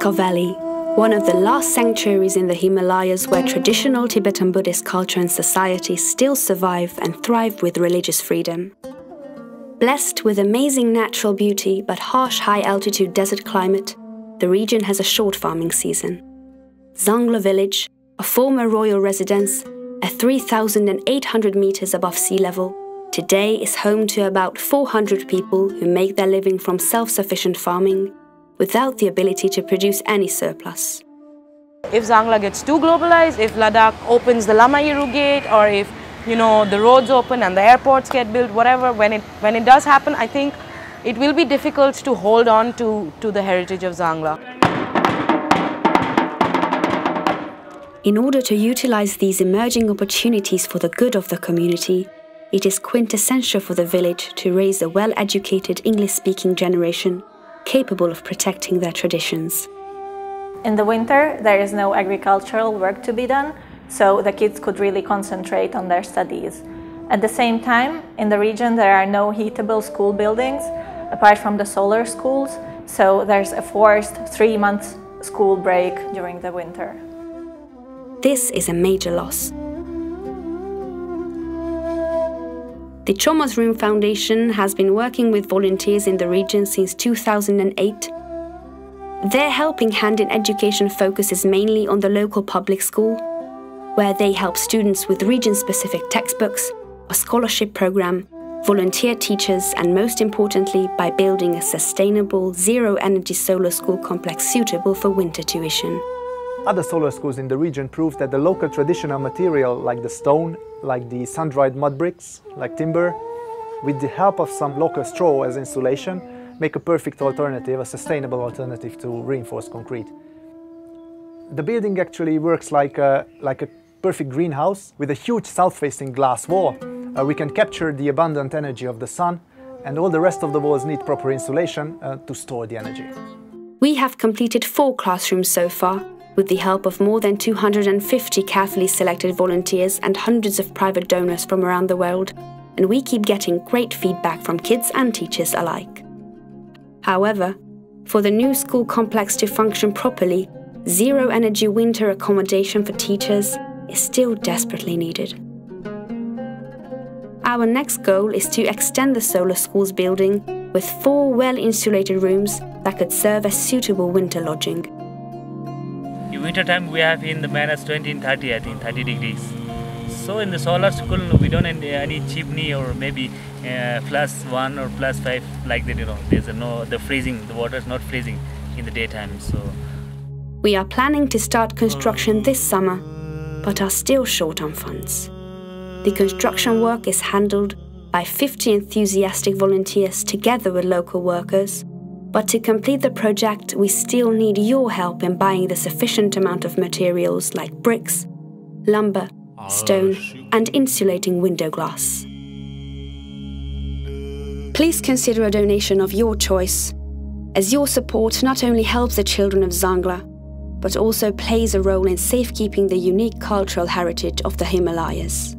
Lamaskar Valley, one of the last sanctuaries in the Himalayas where traditional Tibetan Buddhist culture and society still survive and thrive with religious freedom. Blessed with amazing natural beauty but harsh high altitude desert climate, the region has a short farming season. Zangla village, a former royal residence, at 3,800 meters above sea level, today is home to about 400 people who make their living from self-sufficient farming without the ability to produce any surplus. If Zangla gets too globalized, if Ladakh opens the Lamayuru gate or if you know the roads open and the airports get built, whatever, when it, when it does happen, I think it will be difficult to hold on to, to the heritage of Zangla. In order to utilize these emerging opportunities for the good of the community, it is quintessential for the village to raise a well-educated English-speaking generation capable of protecting their traditions. In the winter, there is no agricultural work to be done, so the kids could really concentrate on their studies. At the same time, in the region there are no heatable school buildings, apart from the solar schools, so there's a forced three month school break during the winter. This is a major loss. The Csoma's Room Foundation has been working with volunteers in the region since 2008. Their helping hand in education focuses mainly on the local public school, where they help students with region-specific textbooks, a scholarship program, volunteer teachers, and most importantly, by building a sustainable zero-energy solar school complex suitable for winter tuition. Other solar schools in the region prove that the local traditional material like the stone, like the sun-dried mud bricks, like timber, with the help of some local straw as insulation, make a perfect alternative, a sustainable alternative to reinforced concrete. The building actually works like a, like a perfect greenhouse with a huge south-facing glass wall. Uh, we can capture the abundant energy of the sun and all the rest of the walls need proper insulation uh, to store the energy. We have completed four classrooms so far, with the help of more than 250 carefully selected volunteers and hundreds of private donors from around the world, and we keep getting great feedback from kids and teachers alike. However, for the new school complex to function properly, zero energy winter accommodation for teachers is still desperately needed. Our next goal is to extend the Solar Schools building with four well insulated rooms that could serve as suitable winter lodging. In winter time we have in the minus 20 and 30 I think 30 degrees. So in the solar school we don't have any chimney or maybe uh, plus one or plus five like that you know there's no the freezing the water is not freezing in the daytime so. We are planning to start construction this summer but are still short on funds. The construction work is handled by 50 enthusiastic volunteers together with local workers but to complete the project, we still need your help in buying the sufficient amount of materials like bricks, lumber, ah, stone, and insulating window glass. Please consider a donation of your choice, as your support not only helps the children of Zangla, but also plays a role in safekeeping the unique cultural heritage of the Himalayas.